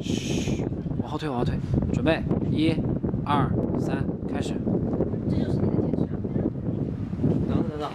嘘，往后退，往后退，准备，一、二、三，开始。这就是你的天使啊！等等等等，